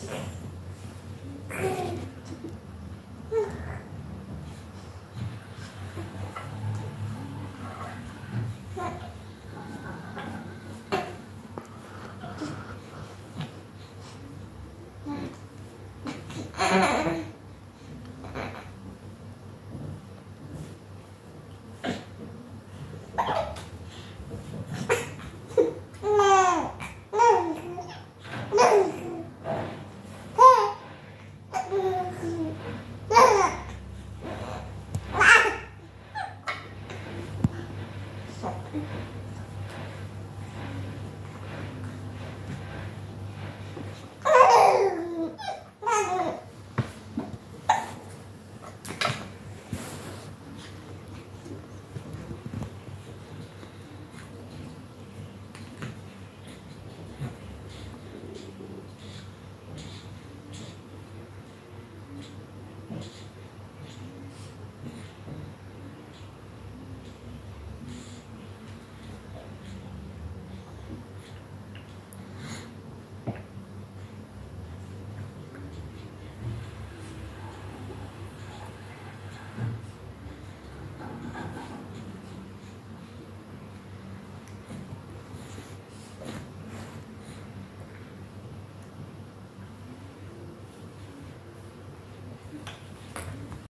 Thanks. Mm-hmm.